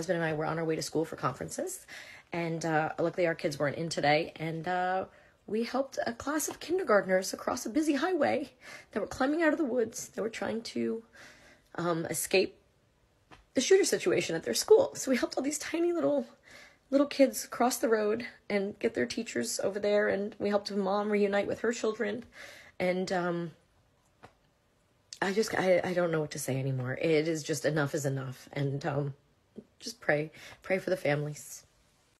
husband and I were on our way to school for conferences, and uh, luckily our kids weren't in today, and uh, we helped a class of kindergartners across a busy highway that were climbing out of the woods. They were trying to um, escape the shooter situation at their school. So we helped all these tiny little little kids cross the road and get their teachers over there, and we helped a mom reunite with her children, and um, I just I, I don't know what to say anymore. It is just enough is enough, and um, just pray pray for the families.